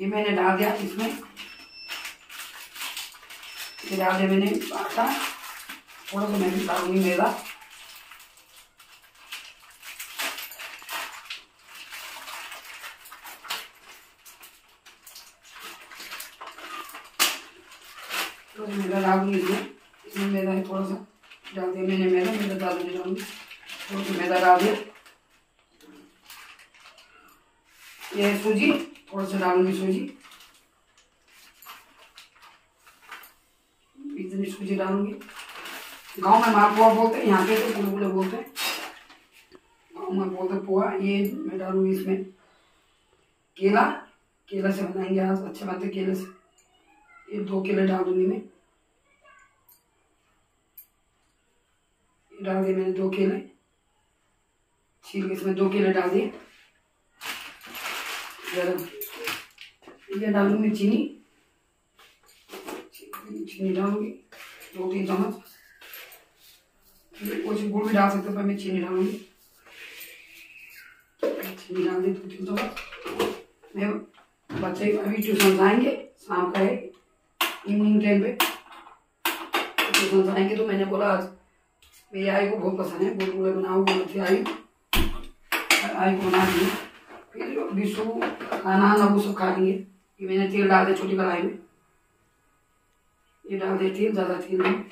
ये मैंने डाल दिया इसमें। ये डाल दिया मैंने आटा। थोड़ा सा मैं डालूँगी मैदा। मैदा डालूँगी इसमें। इसमें मैदा है, थोड़ा सा। डाल दिया मैंने मैदा मैदा डाल डालूँगी थोड़ा सा मैदा डाल दिया। ये है सूजी थोड़ा सा डालूँगी सूजी। इतनी सूजी डालूँगी। गाँव में मालपुआ बोलते हैं, यहाँ पे तो गुलगुले बोलते हैं। गाँव में बोलते हैं पोहा ये मैं डालूँगी इसमें। केला केला से बनाएँगे आज, अच्छे बनते केले से। ये दो केले डाल दूँगी मैं। डाल दिए मैंने दो केले। छील के इसमें दो केले डाल दिए। गरम। ये डालूँगी चीनी। चीनी डालूँगी। दो तीन चम्मच। कुछ गुड़ भी डाल सकते हो, पर मैं चीनी डालूँगी। चीनी डाल दी दो तीन चम्मच। मैं बच्चे अभी ट्यूशन जाएँगे, शाम का है। इवनिंग टाइम पे ट्यूशन जाएँगे तो मैंने बोला, आज मेरी आई को बहुत पसंद है गुलगुले बनाओ बोल आई। आई को बना दी फिर विशु खाना ना वो सब खा लेंगे। ये मैंने तेल डाल दिया छोटी कढ़ाई में। ये डाल दिया तेल, ज़्यादा तेल में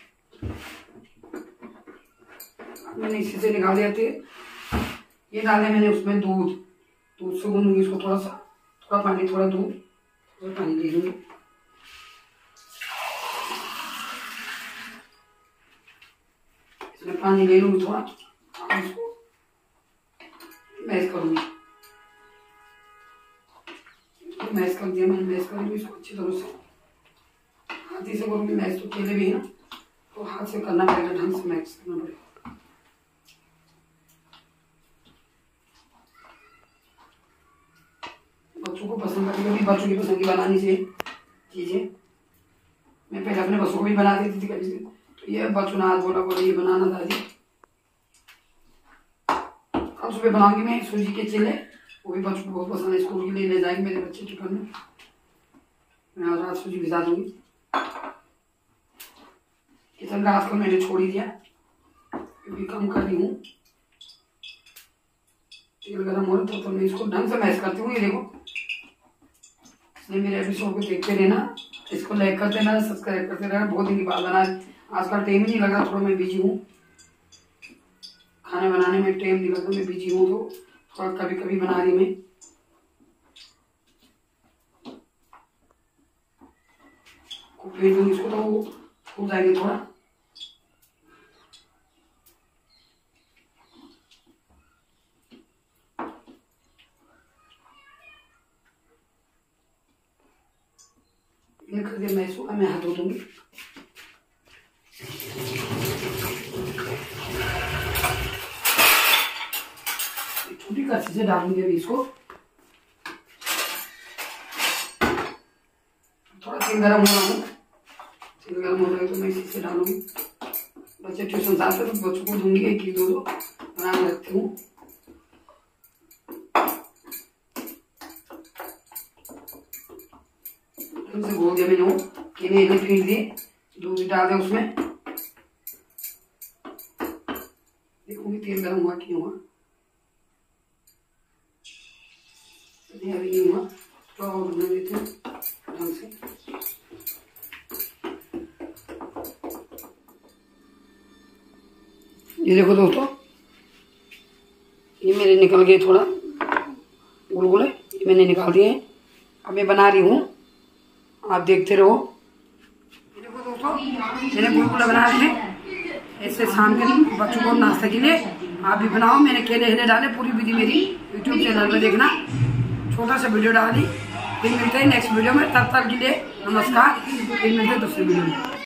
मैंने इसी से निकाल दिया तेल। ये डाल दिया मैंने उसमें दूध। दूध से गूंदूँगी इसको थोड़ा सा। थोड़ा पानी, थोड़ा दूध। थोड़ा पानी दे दूँगी इसमें पानी ले लूँगी थोड़ा। इसको मैश करूँगी। मैश कर दिया मैंने मैश करूँगी इसको अच्छी तरह से हाथ ही से करूँगी मैश तो केले भी है तो हाथ से करना पड़ेगा ढंग से मैश करना पड़ेगा बच्चों को पसंद कभी कभी बच्चों की पसंद की बनानी चाहिए चीज़ें मैं पहले अपने बच्चों को भी बना देती थी कभी तो ये बच्चों ने आज बोला बोला ये बनाना दादी कल सुबह बनाऊँगी मैं सूजी के चिल्ले वो भी बच्चों को बहुत पसंद है स्कूल के लिए ले जाएँगे, मेरे बच्चे टिफ़िन। में मैं आज रात सूजी भिजा दूँगी। किचन का आजकल मैंने छोड़ ही दिया, क्योंकि कम कर रही हूँ। तेल गर्म हो रहा तो मैं इसको ढंग से मैश करती हूँ, ये देखो। इसलिए मेरे एपिसोड को देखते रहना, इसको लाइक करते रहना सब्सक्राइब करते रहना, बहुत दिन की बात बना आजकल टाइम ही नहीं लग, थोड़ा मैं बिज़ी हूँ। खाने बनाने में टाइम नहीं लगता मैं बिज़ी हूँ तो। थोड़ा कभी कभी बना रही मैं फेंट दूँगी इसको तो वो फूल जाएँगे थोड़ा। मैं इसको, मैं हाथ धो दूँगी। छोटी कच्ची से डालूँगी अभी इसको। थोड़ा तेल गर्म हो रहा हूँ। तेल गर्म हो है तो मैं इसी से डालूँगी। बच्चे ट्यूशन जाते तो बच्चों को दूँगी एक ही दो दो बना रखती हूँ। से घोल दिया मैंने वो। केले इन्हें फेंक दिए दूध डाल दिया उसमें। देखूँगी तेल गर्म हुआ कि नहीं हुआ। ये देखो दोस्तों, ये मेरे निकल गए थोड़ा। गुलगुले, ये मैंने निकाल दिए अब मैं बना रही हूँ। आप देखते रहो। ये देखो दोस्तों, मैंने गुलगुले बना रहे हैं। ऐसे शाम के बच्चों को नाश्ते के लिए आप भी बनाओ। मैंने केले हेले डाले, पूरी विधि मेरी यूट्यूब चैनल पे देखना। छोटा सा वीडियो डाली, फिर मिलते हैं नेक्स्ट वीडियो में। तब तक के लिए नमस्कार, फिर मिलते हैं दूसरे वीडियो में।